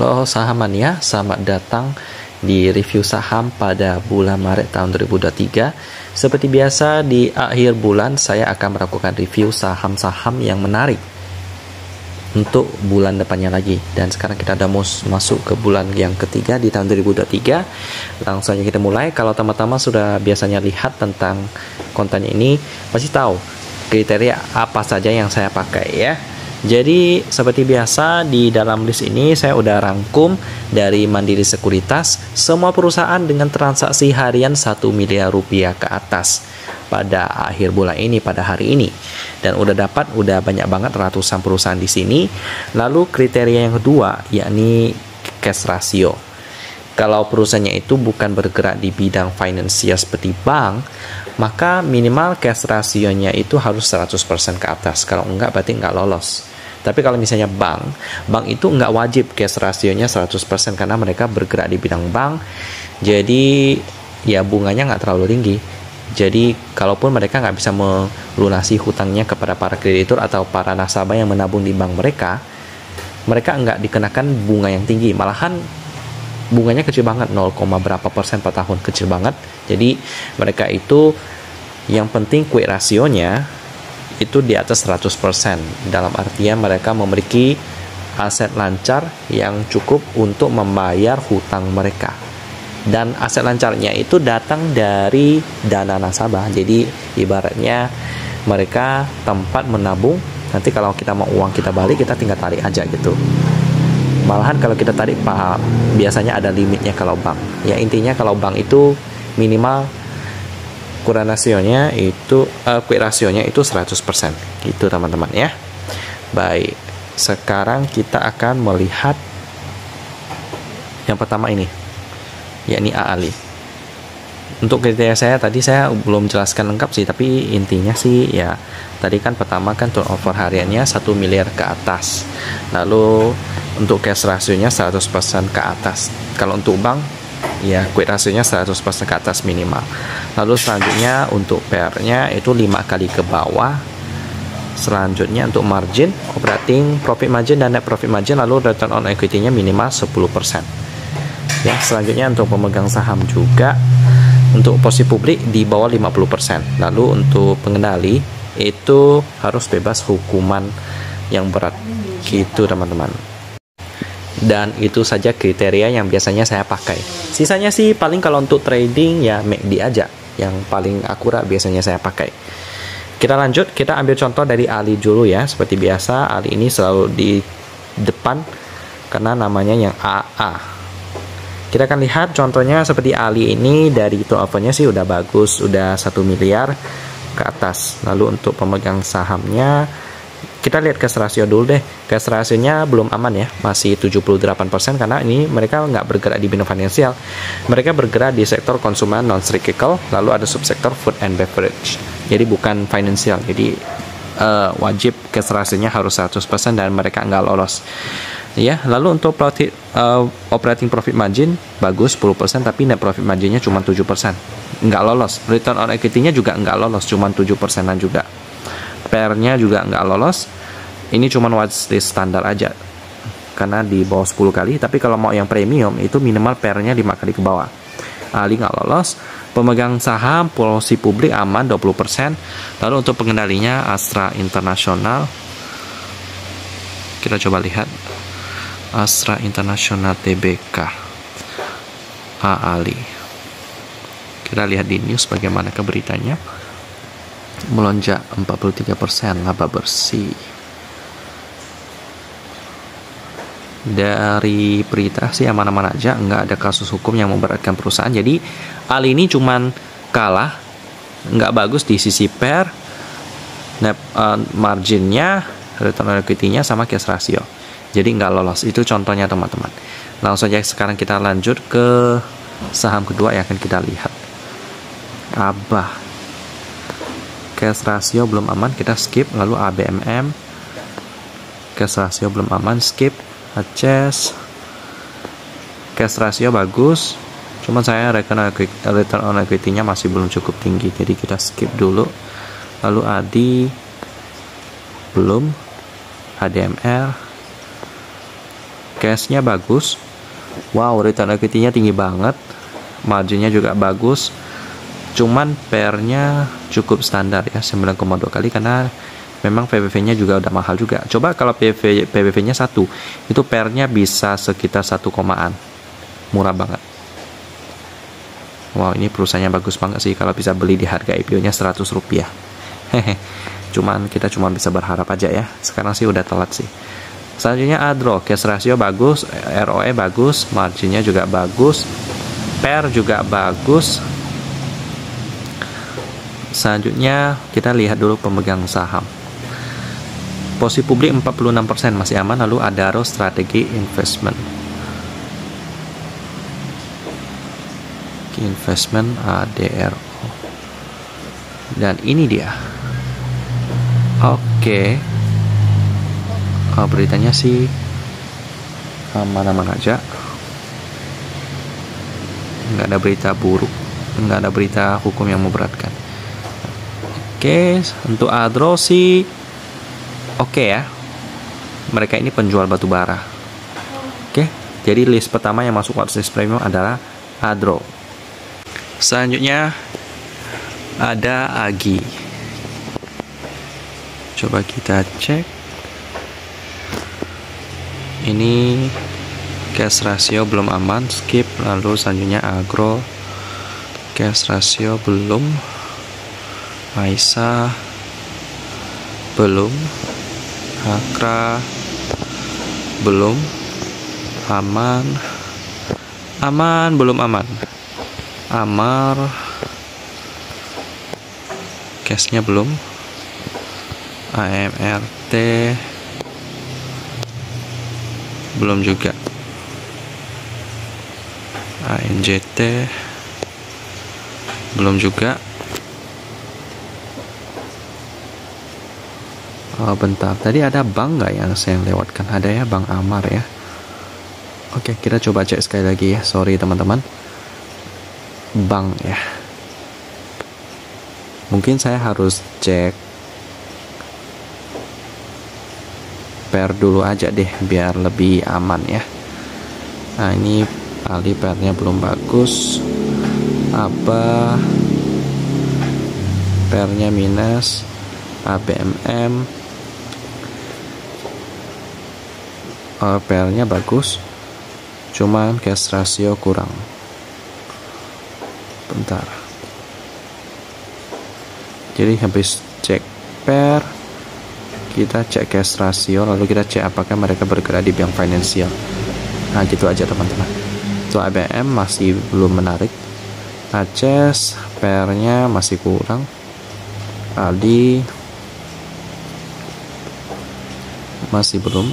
Halo saham mania, selamat datang di review saham pada bulan Maret tahun 2023. Seperti biasa di akhir bulan saya akan melakukan review saham-saham yang menarik untuk bulan depannya lagi. Dan sekarang kita sudah masuk ke bulan yang ketiga di tahun 2023. Langsung saja kita mulai. Kalau teman-teman sudah biasanya lihat tentang konten ini, pasti tahu kriteria apa saja yang saya pakai ya. Jadi seperti biasa di dalam list ini saya udah rangkum dari Mandiri Sekuritas semua perusahaan dengan transaksi harian 1 miliar rupiah ke atas pada akhir bulan ini pada hari ini dan udah dapat udah banyak banget ratusan perusahaan di sini. Lalu kriteria yang kedua yakni cash ratio. Kalau perusahaannya itu bukan bergerak di bidang finansial seperti bank, maka minimal cash rasionya itu harus 100% ke atas. Kalau enggak berarti enggak lolos. Tapi kalau misalnya bank, bank itu enggak wajib cash rasionya 100% karena mereka bergerak di bidang bank. Jadi ya bunganya enggak terlalu tinggi. Jadi kalaupun mereka nggak bisa melunasi hutangnya kepada para kreditur atau para nasabah yang menabung di bank mereka, mereka enggak dikenakan bunga yang tinggi. Malahan bunganya kecil banget 0, berapa persen per tahun kecil banget jadi mereka itu yang penting quick rasionya itu di atas 100% dalam artian mereka memiliki aset lancar yang cukup untuk membayar hutang mereka. Dan aset lancarnya itu datang dari dana nasabah. Jadi ibaratnya mereka tempat menabung nanti kalau kita mau uang kita balik kita tinggal tarik aja gitu. Malahan kalau kita tarik paham biasanya ada limitnya kalau bank ya intinya kalau bank itu minimal kurang rasionya itu uh, quick rasionya itu 100% gitu teman-teman ya. Baik sekarang kita akan melihat yang pertama ini yakni Ali. Untuk kriteria saya tadi saya belum jelaskan lengkap sih tapi intinya sih ya tadi kan pertama kan turnover hariannya 1 miliar ke atas. Lalu untuk cash rasionya 100% ke atas. Kalau untuk bank ya quick rasionya 100% ke atas minimal lalu selanjutnya untuk PR nya itu 5 kali ke bawah selanjutnya untuk margin operating profit margin dan net profit margin lalu return on equity nya minimal 10% ya selanjutnya untuk pemegang saham juga untuk posisi publik di bawah 50%. Lalu untuk pengendali itu harus bebas hukuman yang berat. Gitu teman-teman. Dan itu saja kriteria yang biasanya saya pakai. Sisanya sih paling kalau untuk trading ya MACD aja yang paling akurat biasanya saya pakai. Kita lanjut, kita ambil contoh dari Ali dulu ya. Seperti biasa, Ali ini selalu di depan karena namanya yang AA kita akan lihat contohnya seperti Ali ini dari turnovernya sih udah bagus, udah satu miliar ke atas. Lalu untuk pemegang sahamnya kita lihat cash ratio dulu deh. Cash rasionya belum aman ya, masih 78% karena ini mereka nggak bergerak di bidang finansial. Mereka bergerak di sektor konsumen non cyclical, lalu ada subsektor food and beverage. Jadi bukan finansial. Jadi uh, wajib cash rasionya harus 100% dan mereka nggak lolos ya lalu untuk profit uh, operating profit margin bagus 10% tapi net profit marginnya cuma 7% nggak lolos return on equity-nya juga nggak lolos cuma 7 persenan juga PR-nya juga nggak lolos. Ini cuma watchlist standar aja. Karena di bawah 10 kali tapi kalau mau yang premium itu minimal PR-nya 5 kali ke bawah. Ali nggak lolos. Pemegang saham polisi publik aman 20% lalu untuk pengendalinya Astra Internasional. Kita coba lihat. Astra International Tbk A Ali. Kita lihat di news bagaimana keberitanya melonjak 43% laba bersih. Dari berita sih aman-aman aja. Nggak ada kasus hukum yang memberatkan perusahaan. Jadi Ali ini cuman kalah. Nggak bagus di sisi per net uh, marginnya return on equity-nya sama cash ratio. Jadi nggak lolos. Itu contohnya teman-teman. Langsung saja sekarang kita lanjut ke saham kedua yang akan kita lihat. Abah cash ratio belum aman kita skip. Lalu ABMM cash ratio belum aman skip. Aces cash ratio bagus. Cuman saya return on equity-nya masih belum cukup tinggi jadi kita skip dulu. Lalu ADI belum. HDMR cashnya bagus. Wow return equity-nya tinggi banget. Marginnya juga bagus cuman pairnya cukup standar ya 9,2 kali karena memang PBV-nya juga udah mahal juga. Coba kalau PBV PBV-nya satu itu pairnya bisa sekitar satu komaan. Murah banget. Wow ini perusahaannya bagus banget sih kalau bisa beli di harga IPO-nya 100 rupiah. Hehe cuman kita cuma bisa berharap aja ya. Sekarang sih udah telat sih. Selanjutnya Adro cash ratio bagus ROE bagus marginnya juga bagus PER juga bagus selanjutnya kita lihat dulu pemegang saham. Posisi publik 46% masih aman lalu Adaro strategi investment. Investment ADRO dan ini dia. Oke. Okay. oh, beritanya sih mana-mana aja. Nggak ada berita buruk nggak ada berita hukum yang memberatkan oke untuk Adro sih oke okay ya. Mereka ini penjual batu bara. Oke jadi list pertama yang masuk watchlist premium adalah Adro. Selanjutnya ada Agi. Coba kita cek. Ini cash ratio belum aman skip. Lalu selanjutnya agro cash ratio belum Maisa belum. Akra belum. Aman. Aman belum aman. Amar cashnya belum. AMRT belum juga. ANJT belum juga oh, bentar. Tadi ada bank nggak yang saya lewatkan? Ada ya bank Amar ya. Oke kita coba cek sekali lagi ya. Sorry teman-teman. Bank ya. Mungkin saya harus cek pair dulu aja deh biar lebih aman ya. Nah ini Ali pairnya belum bagus. Apa pairnya minus ABMM uh, pairnya bagus cuman cash ratio kurang. Bentar. Jadi habis cek pair kita cek cash rasio lalu kita cek apakah mereka bergerak di bank finansial. Nah gitu aja teman-teman. Untuk ABM masih belum menarik. Aces PR-nya masih kurang. Aldi masih belum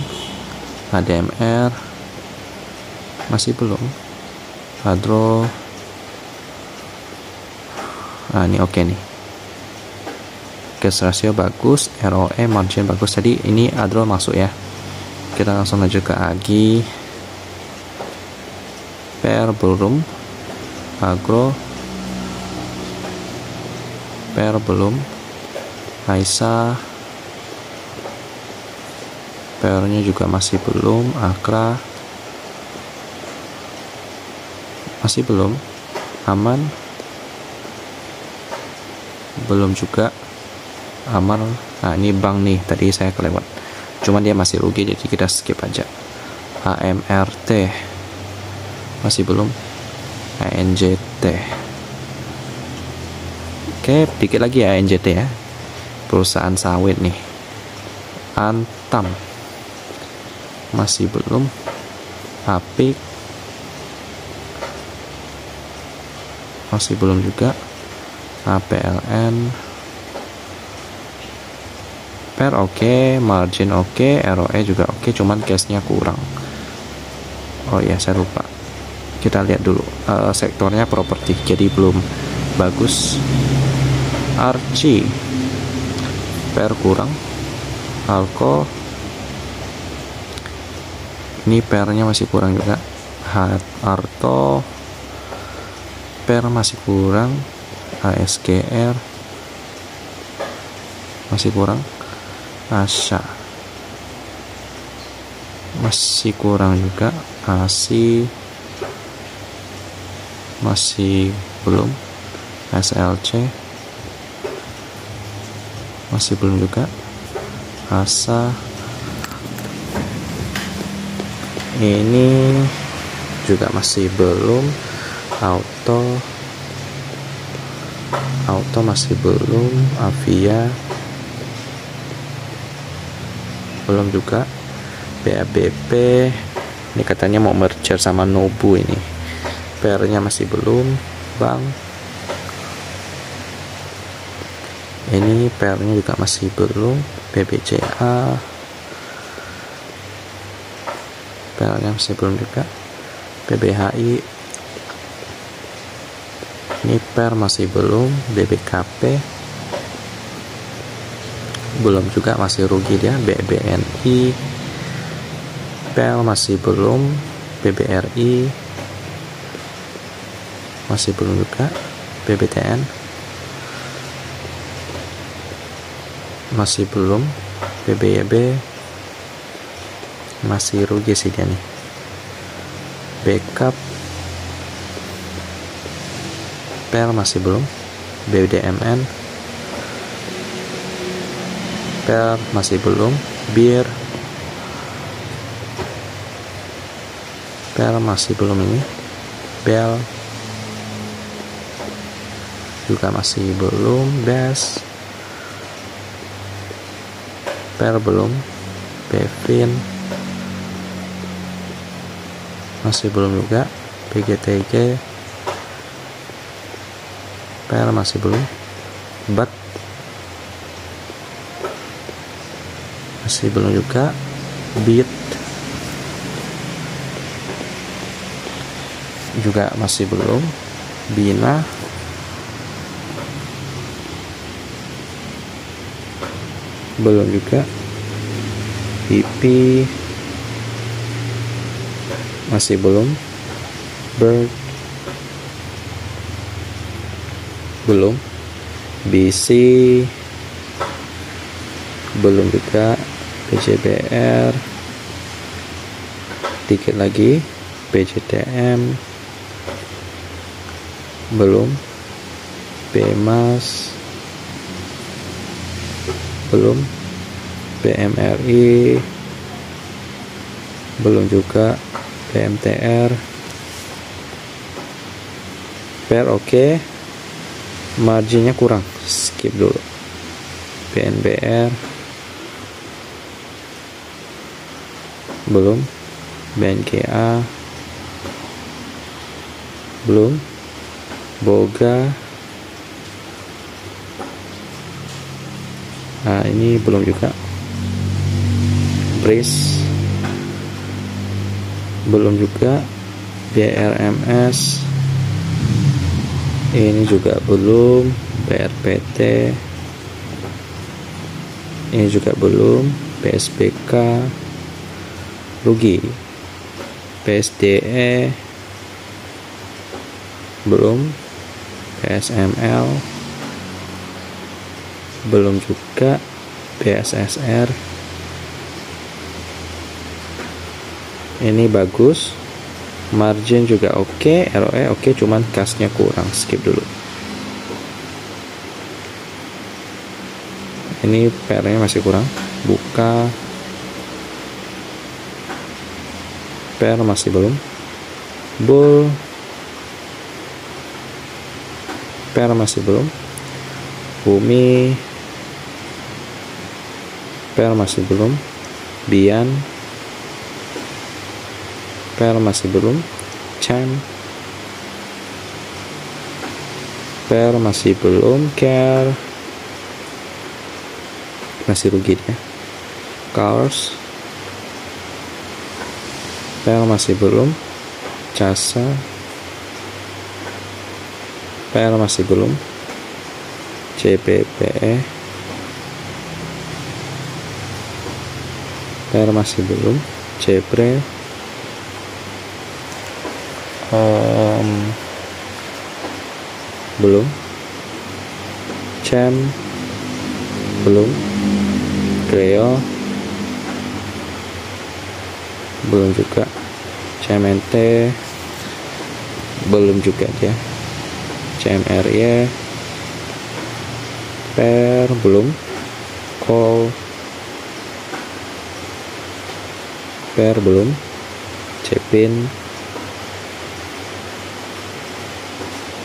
ADMR masih belum. Hadro nah ini oke okay nih. Cash ratio bagus ROE margin bagus. Tadi ini Adro masuk ya. Kita langsung lanjut ke Agi. Per belum Agro. Per belum Aisa per nya juga masih belum Akra. Masih belum? Aman? Belum juga. Amar nah ini bank nih tadi saya kelewat. Cuman dia masih rugi jadi kita skip aja. AMRT masih belum? ANJT oke dikit lagi ya ANJT ya. Perusahaan sawit nih. Antam masih belum Apik masih belum juga APLN Per oke, okay, margin oke, okay, ROE juga oke, okay, cuman cashnya kurang. Oh ya, saya lupa. Kita lihat dulu uh, sektornya properti, jadi belum bagus. Archie, per kurang. Alko, ini pernya masih kurang juga. Hat Arto, per masih kurang. ASGR masih kurang. Asya masih kurang juga. ASI masih belum. SLC masih belum juga. Asa ini juga masih belum. Auto. Auto masih belum. Avia. Belum juga. BABP ini katanya mau merger sama Nobu ini. PR nya masih belum Bang. Ini PR nya juga masih belum. BBCA PR nya masih belum juga BBHI ini PR masih belum BBKP belum juga masih rugi dia BBNI PL masih belum BBRI masih belum juga BBTN masih belum BBYB masih rugi sih dia nih. Backup. PL masih belum. BDMN Per masih belum. Bir Per masih belum ini. Bel. Juga masih belum. Des per belum. Bevin masih belum juga. PGTG per masih belum. Bat. Masih belum juga. Beat. Juga masih belum. Bina. Belum juga. IP masih belum. Bird. Belum. BC belum juga. PJBR dikit lagi. PJTM belum. PMAS belum. PMRI belum juga PMTR PR oke. Okay. marginnya kurang. Skip dulu. PNBR belum. BNKA belum. Boga. Nah ini belum juga. Bris belum juga BRMS ini juga belum. BRPT ini juga belum. PSBK rugi. PSDE belum. PSML belum juga PSSR ini bagus. Margin juga oke okay, ROE oke okay, cuman kasnya kurang. Skip dulu. Ini PR nya masih kurang. Buka. Per masih belum. Bull. Per masih belum. Bumi. Per masih belum. Bian Per masih belum. Chan. Per masih belum. Care masih rugi ya Cars. PL masih belum. Jasa. PL masih belum. CPPE PL masih belum. Cepre um, belum. Cem belum. Creo belum juga. CMNT belum juga dia. CMRY per belum. Call per belum. Cepin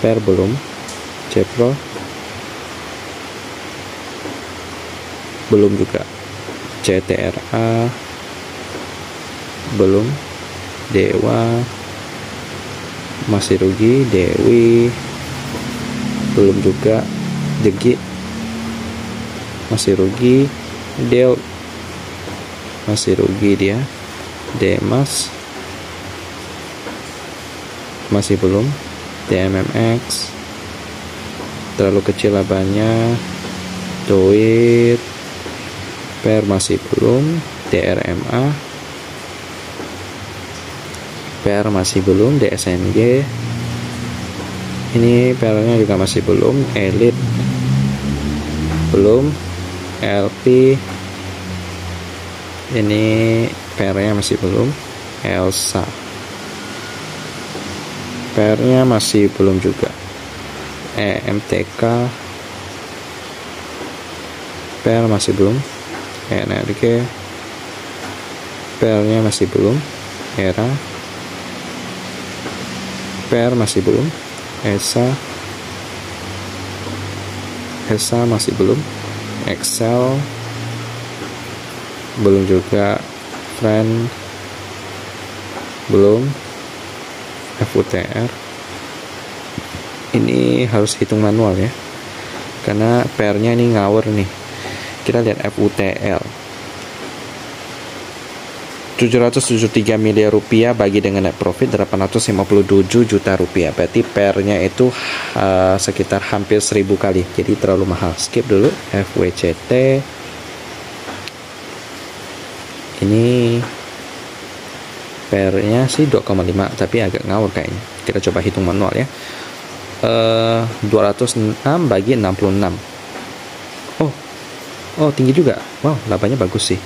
per belum? Cepro belum juga. CTRA belum. Dewa masih rugi? Dewi belum juga. Degi masih rugi. Del masih rugi dia. Demas masih belum DMMX terlalu kecil labanya Doit Per masih belum. DRMA PR masih belum. DSNG ini PR nya juga masih belum. Elite. Belum. LP ini PR nya masih belum. Elsa PR nya masih belum juga. EMTK PR masih belum. NRG PR nya masih belum. Era PR masih belum. ESA ESA masih belum. Excel. Belum juga. Friend. Belum FUTR ini harus hitung manual ya. Karena PR nya ini ngawur nih. Kita lihat FUTL 773 miliar rupiah bagi dengan net profit 857 juta rupiah. Berarti pernya itu uh, sekitar hampir 1000 kali. Jadi terlalu mahal. Skip dulu. FWCT ini pernya sih 2,5 tapi agak ngawur kayaknya. Kita coba hitung manual ya. Uh, 206 bagi 66 oh oh tinggi juga. Wow labanya bagus sih.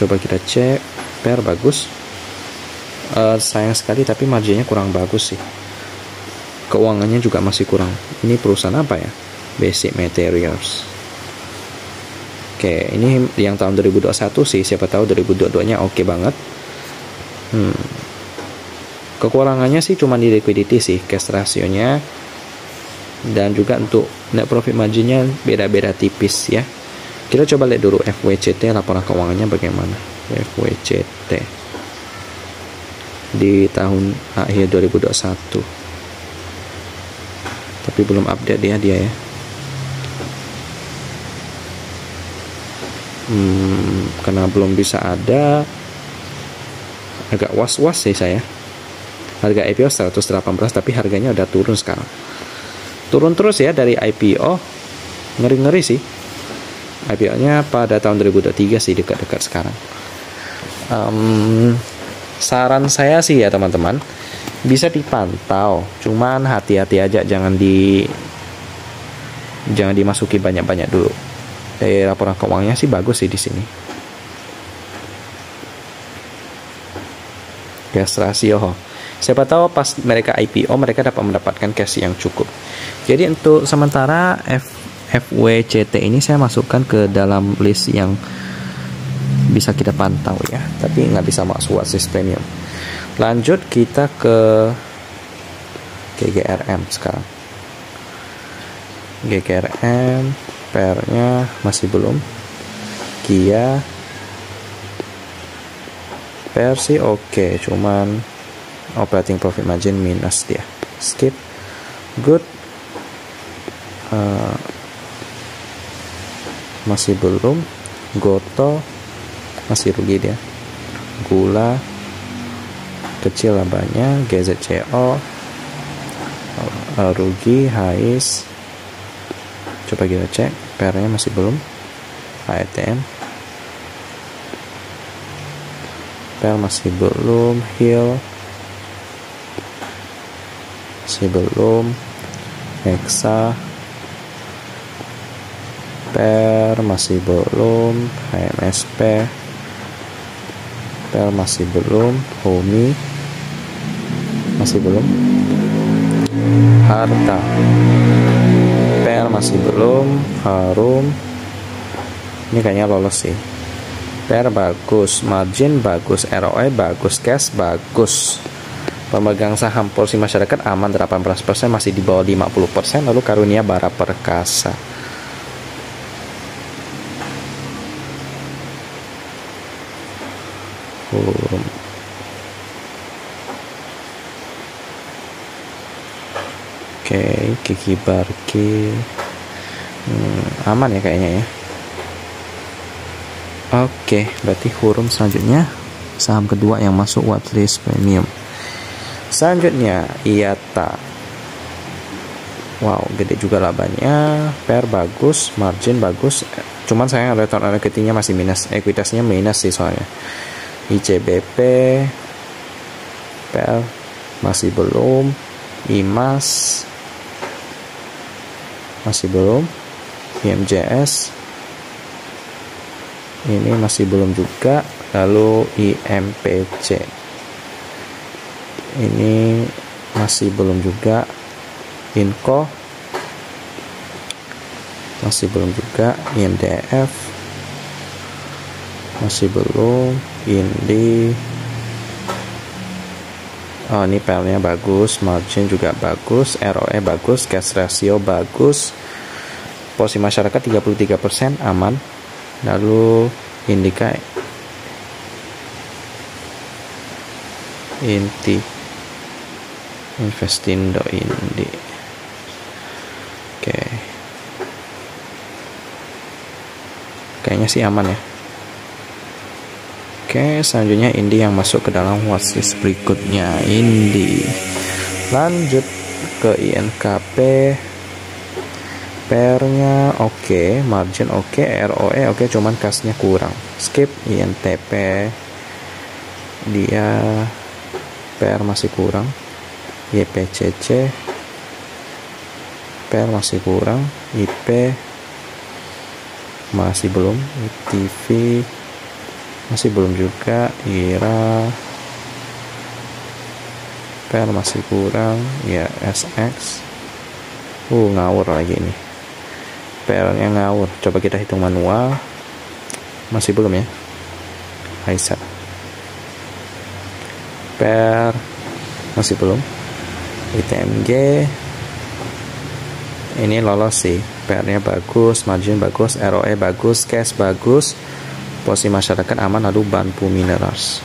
Coba kita cek per bagus. Uh, sayang sekali tapi marginnya kurang bagus sih. Keuangannya juga masih kurang. Ini perusahaan apa ya? Basic materials oke ini yang tahun 2021 sih siapa tahu 2022 nya oke banget hmm. kekurangannya sih cuma di liquidity sih cash rasionya dan juga untuk net profit marginnya beda-beda tipis ya kita coba lihat dulu FWCT laporan keuangannya bagaimana. FWCT di tahun akhir 2021. Tapi belum update dia dia ya. Hmm, karena belum bisa ada agak was-was sih saya. Harga IPO 118 tapi harganya udah turun sekarang. Turun terus ya dari IPO. Ngeri-ngeri sih. IPO-nya pada tahun 2023 sih dekat-dekat sekarang. Um, saran saya sih ya teman-teman bisa dipantau, cuman hati-hati aja jangan di jangan dimasuki banyak-banyak dulu. Eh, laporan keuangannya sih bagus sih di sini. Cash ratio. Siapa tahu pas mereka IPO mereka dapat mendapatkan cash yang cukup. Jadi untuk sementara F FWCT ini saya masukkan ke dalam list yang bisa kita pantau ya tapi nggak bisa masuk watchlist premium lanjut kita ke GGRM sekarang GGRM PR-nya masih belum. Kia. PR sih oke okay, cuman operating profit margin minus dia. Skip. Good. Uh, masih belum. Goto. Masih rugi dia. Gula. Kecil labanya. GZCO eh, rugi hais coba kita cek PR nya masih belum. ATM PR masih belum heal. Masih belum. Hexa. Per masih belum. HMSP Per masih belum. Homi masih belum. Harta Masih belum Harum. Ini kayaknya lolos sih. Per bagus margin bagus ROE bagus cash bagus. Pemegang saham porsi masyarakat aman 18% masih di bawah 50% lalu karunia bara perkasa. Oke, okay, Kiki Barki hmm, aman ya kayaknya ya Oke, okay, berarti hurum selanjutnya saham kedua yang masuk watchlist premium. Selanjutnya IATA. Wow, gede juga labanya. Per bagus, margin bagus. Cuman saya return on equity-nya masih minus. Ekuitasnya minus sih soalnya. ICBP Per masih belum. IMAS masih belum. IMJS ini masih belum juga. Lalu IMPC ini masih belum juga. Inco. Masih belum juga. IMDF masih belum. Indi oh ini pelnya bagus margin juga bagus ROE bagus cash ratio bagus. Posisi masyarakat 33% aman. Lalu Indika inti Investindo Indi. Oke. Kayaknya sih aman ya oke selanjutnya Indi yang masuk ke dalam watchlist berikutnya. Indi lanjut ke INKP pernya oke okay, margin oke okay, ROE oke okay, cuman kasnya kurang. Skip INTP dia PR masih kurang. YPCC PL masih kurang. IP masih belum. TV masih belum juga IRA. PL masih kurang ya SX uh ngawur lagi ini PL nya ngawur. Coba kita hitung manual. Masih belum ya? Aisyah. Per masih belum? ITMG ini lolos sih. PR-nya bagus margin bagus ROE bagus cash bagus posisi masyarakat aman lalu Banpu Minerals.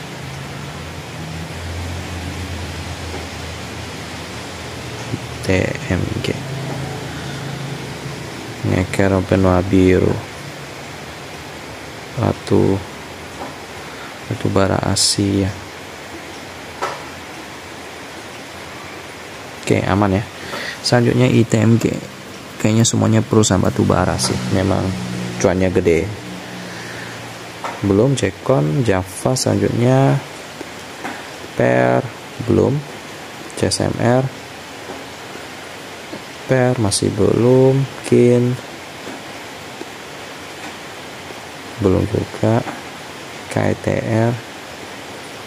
TMG ngeker benua biru. Batu. Batu bara Asia Oke aman ya. Selanjutnya ITMG kayaknya semuanya perusahaan batu bara sih. Memang cuannya gede belum Cekon Java selanjutnya Per belum. CSMR Per masih belum. Kin belum juga. KTR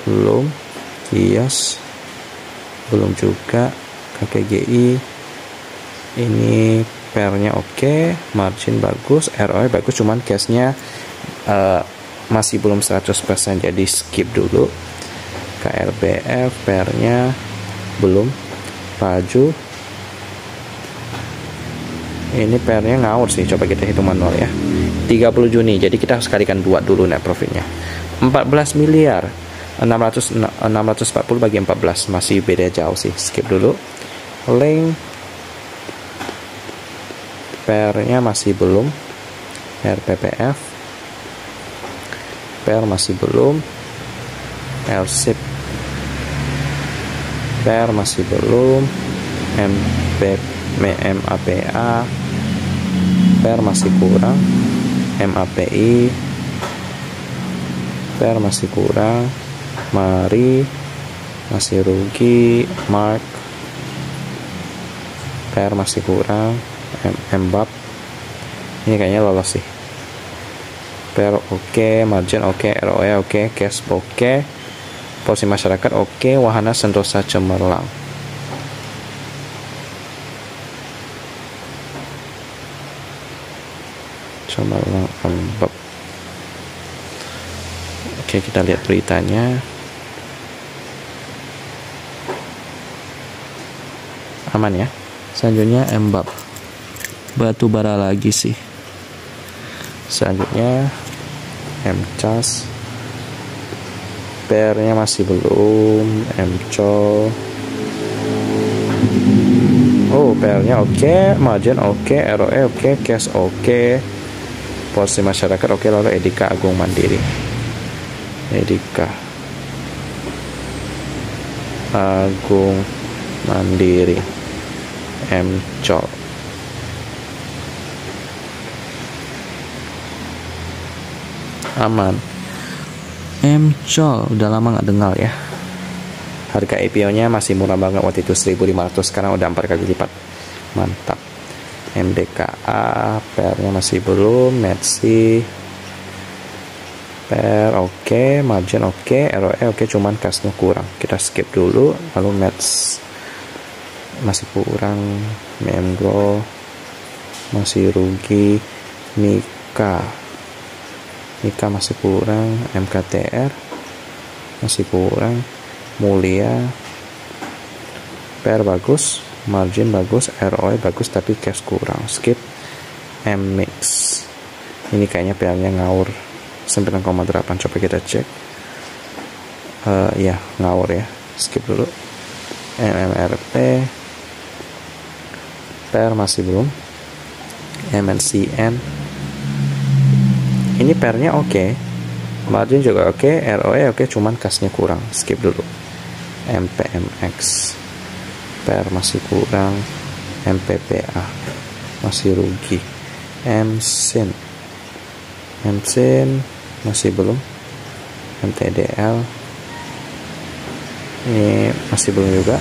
belum. Kios belum juga. KKGI ini pernya oke okay, margin bagus ROI bagus cuman cashnya uh, masih belum 100% jadi skip dulu. KRBF pernya belum Paju ini pernya ngawur sih coba kita hitung manual ya. 30 Juni jadi kita harus kalikan dua dulu net profitnya. 14 miliar 600 640 bagi 14 masih beda jauh sih skip dulu. Link PR-nya masih belum. RPPF PR masih belum. LSIP PR masih belum. MP MAPA PR masih kurang. MAPI PR masih kurang. Mari. Masih rugi. Mark. PR masih kurang. Mbap ini kayaknya lolos sih per oke. Okay, margin oke. Okay, ROE oke. Okay, cash oke. Okay, porsi masyarakat oke. Okay, wahana sentosa cemerlang. Cemerlang embab oke kita lihat beritanya. Aman ya? Selanjutnya embab batu bara lagi sih. Selanjutnya mcas PR-nya masih belum mcol oh PR-nya oke okay. margin oke okay. ROE oke okay. cash oke okay. porsi masyarakat oke okay. lalu Edika Agung Mandiri Edika Agung Mandiri mcol aman. Mcol udah lama nggak dengar ya. Harga IPO nya masih murah banget waktu itu 1500 sekarang udah 4 kali lipat. Mantap. MDKA PR nya masih belum Metsi. PR oke. Okay, margin oke. Okay, ROE oke. Okay, cuman kasnya kurang. Kita skip dulu lalu Mets masih kurang. Memgro masih rugi. Mika Nika masih kurang MKTR masih kurang mulia PR bagus margin bagus ROI bagus tapi cash kurang. Skip MMix ini kayaknya PR nya ngawur. 9,8 coba kita cek. Uh, ya ngawur ya. Skip dulu. MMRP PR masih belum. MNCN ini pernya oke. Okay. margin juga oke okay. ROE oke okay, cuman kasnya kurang. Skip dulu. MPMX per masih kurang. MPPA masih rugi. MSIN MSIN masih belum. MTDL ini masih belum juga.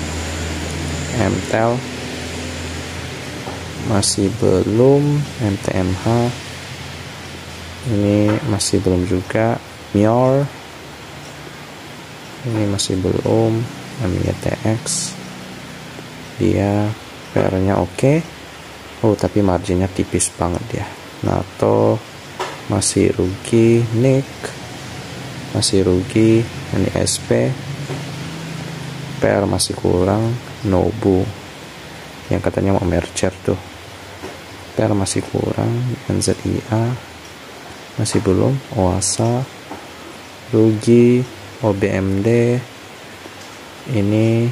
MTEL masih belum. MTMH ini masih belum juga. Mior. Ini masih belum. MITX dia PR nya oke. Okay. oh tapi marginnya tipis banget ya. NATO. Masih rugi. Nick. Masih rugi. Ini SP PR masih kurang. Nobu. Yang katanya mau merger tuh. PR masih kurang. NZIA masih belum. OASA rugi OBMD ini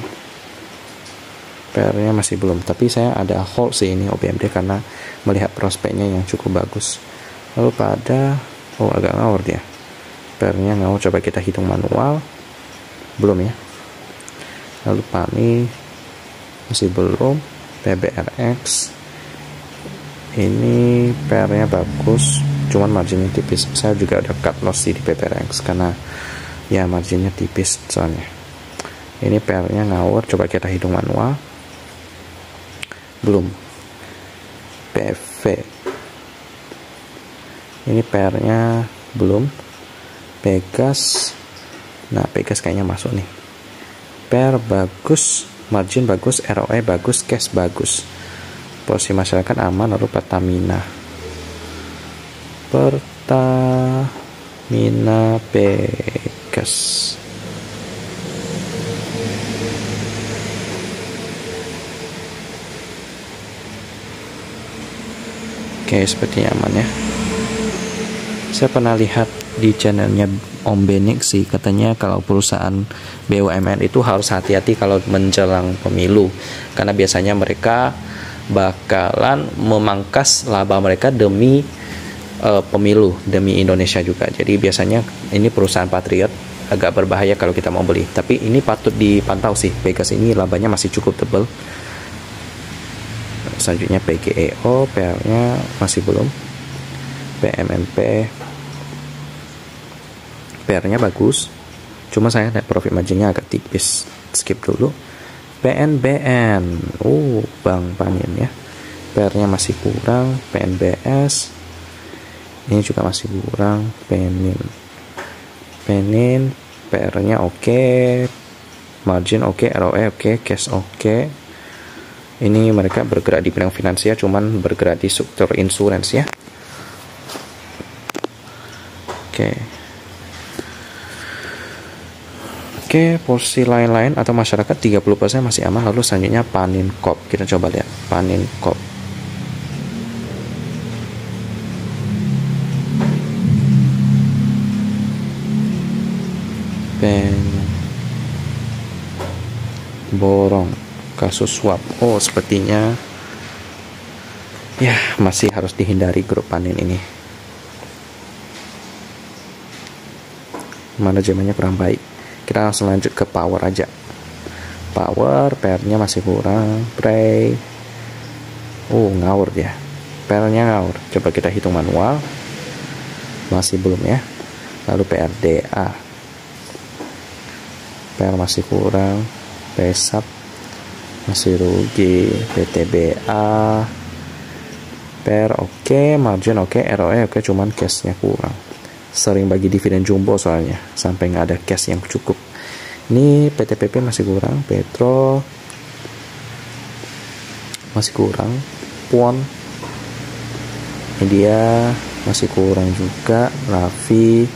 PR nya masih belum. Tapi saya ada hold sih ini OBMD karena melihat prospeknya yang cukup bagus. Lalu pada oh agak ngawur dia. PR nya ngawur. Coba kita hitung manual. Belum ya. Lalu PAMI masih belum. PBRX ini PR nya bagus cuman marginnya tipis. Saya juga ada cut loss di PPRX karena ya marginnya tipis soalnya. Ini PR nya ngawur coba kita hitung manual. Belum. PV ini PR nya belum. Pegas. Nah Pegas kayaknya masuk nih. PR bagus margin bagus ROE bagus cash bagus. Porsi masyarakat aman lalu Pertamina Pertamina Pegas Oke sepertinya aman ya. Saya pernah lihat di channelnya Om Benik sih katanya kalau perusahaan BUMN itu harus hati-hati kalau menjelang pemilu. Karena biasanya mereka bakalan memangkas laba mereka demi uh, pemilu demi Indonesia juga. Jadi biasanya ini perusahaan patriot agak berbahaya kalau kita mau beli. Tapi ini patut dipantau sih. Pegas ini labanya masih cukup tebal. Selanjutnya PGEO, PR-nya masih belum. PMNP PR-nya bagus. Cuma saya net profit margin-nya agak tipis. Skip dulu. PNBN. Oh, Bang Panin ya. PR-nya masih kurang. PNBS ini juga masih kurang penin penin PR nya oke okay. margin oke okay, ROE oke okay, cash oke okay. ini mereka bergerak di bidang finansial cuman bergerak di sektor insurance ya oke okay. Oke, porsi lain-lain atau masyarakat 30% masih aman. Lalu selanjutnya panin kop. Kita coba lihat panin kop. Borong. Kasus swap. Oh, sepertinya ya masih harus dihindari grup panin ini. Manajemennya kurang baik. Kita langsung lanjut ke power aja. Power PR-nya masih kurang. Pray oh ngawur dia. PR-nya ngawur. Coba kita hitung manual. Masih belum ya. Lalu PRDA PR masih kurang. PSAP masih rugi. PTBA PR oke. Okay, margin oke. Okay, ROE oke. Okay, cuman cashnya kurang. Sering bagi dividen jumbo soalnya. Sampai nggak ada cash yang cukup. Ini PTPP masih kurang. Petro. Masih kurang. Puan. Media. Masih kurang juga. Raffi.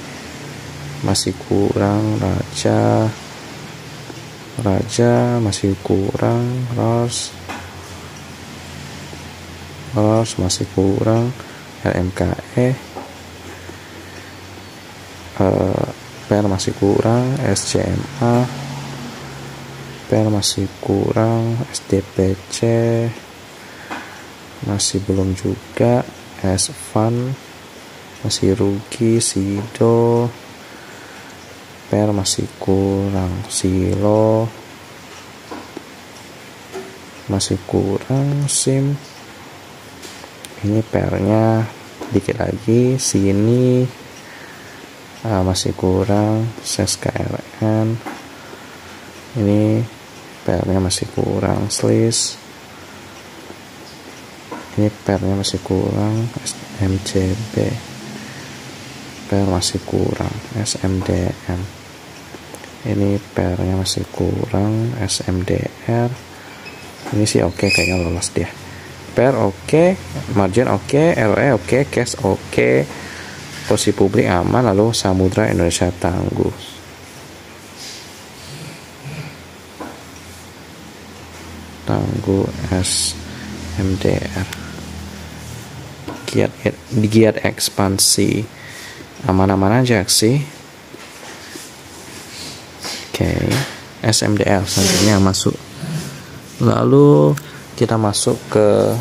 Masih kurang. Raja Raja masih kurang. Ros. Ros masih kurang. LMKE uh, PR masih kurang. SCMA PR masih kurang. SDPC masih belum juga. S-Fund masih rugi. SIDO PR masih kurang Silo. Masih kurang SIM. Ini PR-nya dikit lagi. Sini. Uh, masih kurang ses KLN ini PR nya masih kurang slis. Ini PR nya masih kurang MCB PR masih kurang SMDM ini PR nya masih kurang SMDR ini sih oke okay, kayaknya lolos dia. PR oke okay, margin oke okay, LE oke okay, cash oke. Okay, posisi publik aman lalu Samudra Indonesia tangguh. Tangguh SMDR giat giat ekspansi. Aman-aman aja sih oke okay. SMDR selanjutnya masuk. Lalu kita masuk ke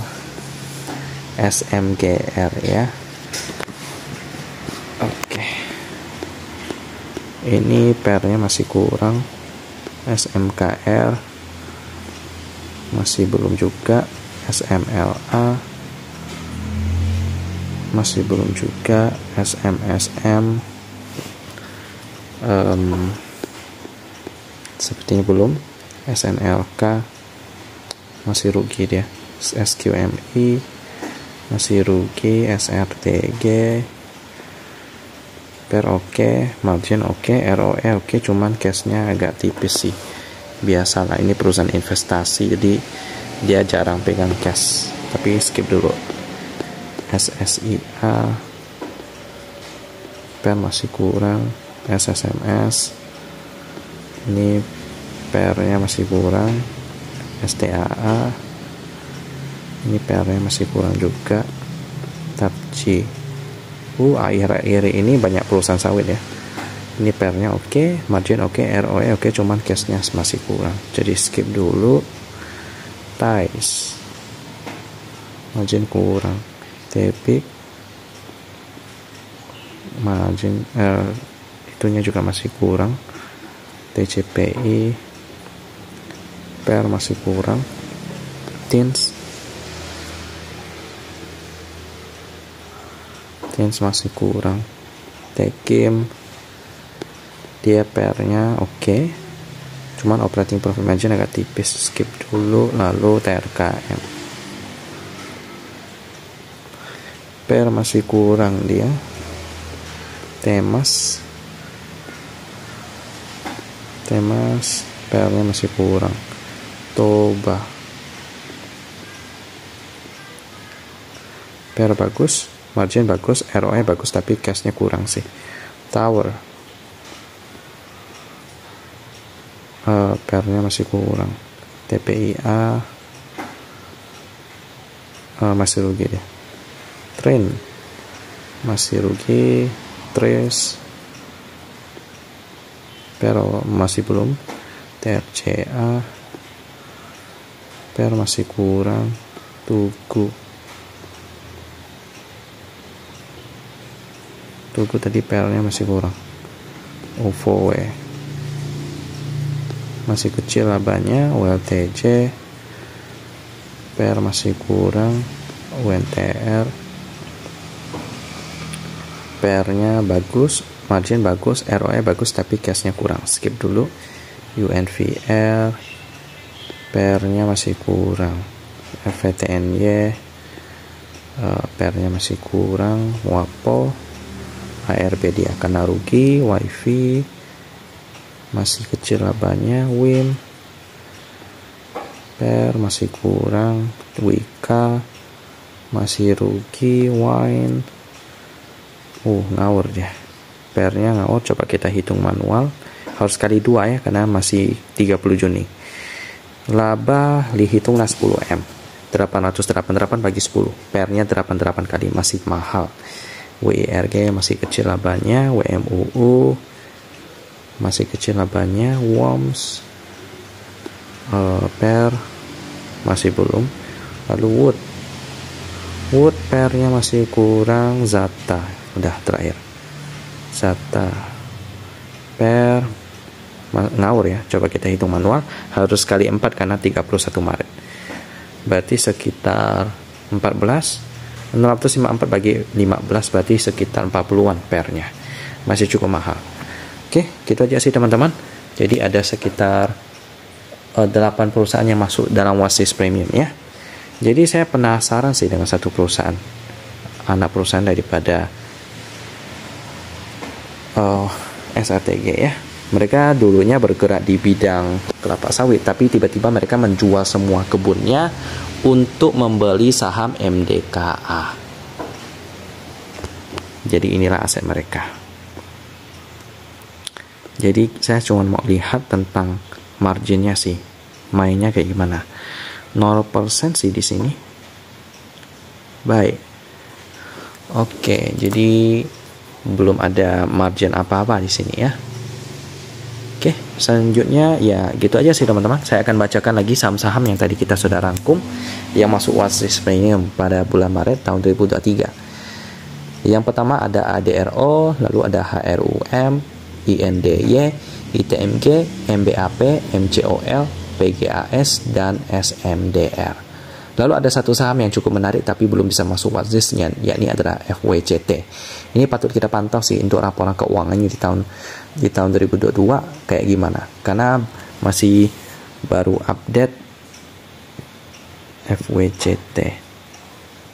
SMGR ya. Ini PR-nya masih kurang. SMKR masih belum juga. SMLA masih belum juga. SMSM um, sepertinya belum. SNLK masih rugi dia. SQMI masih rugi. SRTG per oke okay, margin oke okay, ROE oke okay, cuman cashnya agak tipis sih. Biasalah. Ini perusahaan investasi. Jadi dia jarang pegang cash. Tapi skip dulu. SSIA per masih kurang. SSMS ini PR nya masih kurang. STAA ini PR nya masih kurang juga. TAPC uh akhir-akhir ini banyak perusahaan sawit ya. Ini pernya oke okay, margin oke okay, ROE oke okay, cuman cashnya masih kurang. Jadi skip dulu. Ties margin kurang. Tepik margin eh, itunya juga masih kurang. TCPI per masih kurang. Tins Sapiens masih kurang. Tekim dia PR-nya oke. Okay. cuman operating profit margin agak tipis. Skip dulu lalu TRKM per masih kurang dia. Temas temas pernya masih kurang toba. Per bagus margin bagus ROE bagus tapi cashnya kurang sih. Tower. Uh, pernya masih kurang. TPIA uh, masih rugi deh. Train. Masih rugi. Trace. Pero masih belum. TRCA per masih kurang. Tugu. Tugu tadi pernya masih kurang. OVW masih kecil labanya WLTJ per masih kurang UNTR PR-nya bagus margin bagus ROE bagus tapi cashnya kurang. Skip dulu. UNVR PR-nya masih kurang. FVTNY uh, eh, PR-nya masih kurang. WAPO HRB dia karena rugi. WiFi masih kecil labanya. WIM Per masih kurang. Wika masih rugi. Wine uh ngawur dia. Pernya ngawur. Coba kita hitung manual. Harus kali dua ya karena masih 30 Juni laba dihitunglah 10 M. 888 bagi 10 pernya 88 kali masih mahal. WIRG masih kecil labanya WMUU masih kecil labanya WOMS uh, per masih belum. Lalu wood. Wood pernya masih kurang zata. Udah terakhir. Zata. Per ngawur ya. Coba kita hitung manual harus kali 4 karena 31 Maret. Berarti sekitar 14 654 bagi 15 berarti sekitar 40-an pernya. Masih cukup mahal. Oke kita gitu aja sih teman-teman. Jadi ada sekitar uh, eh, 8 perusahaan yang masuk dalam wasis premium ya. Jadi saya penasaran sih dengan satu perusahaan anak perusahaan daripada uh, eh, SRTG ya. Mereka dulunya bergerak di bidang kelapa sawit, tapi tiba-tiba mereka menjual semua kebunnya untuk membeli saham MDKA. Jadi inilah aset mereka. Jadi saya cuma mau lihat tentang marginnya sih, mainnya kayak gimana. 0% sih di sini. Baik. Oke, jadi belum ada margin apa-apa di sini ya. Selanjutnya ya gitu aja sih teman-teman. Saya akan bacakan lagi saham-saham yang tadi kita sudah rangkum yang masuk watchlist premium pada bulan Maret tahun 2023. Yang pertama ada ADRO, lalu ada HRUM, INDY, ITMG, MBAP, MCOL, PGAS, dan SMDR. Lalu ada satu saham yang cukup menarik tapi belum bisa masuk watchlistnya, yakni adalah FWCT. Ini patut kita pantau sih untuk laporan keuangannya di tahun di tahun 2022 kayak gimana. Karena masih baru update FWCT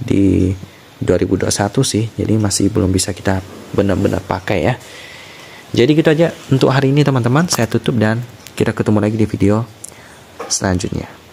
di 2021 sih, jadi masih belum bisa kita benar-benar pakai ya. Jadi gitu aja untuk hari ini teman-teman, saya tutup dan kita ketemu lagi di video selanjutnya.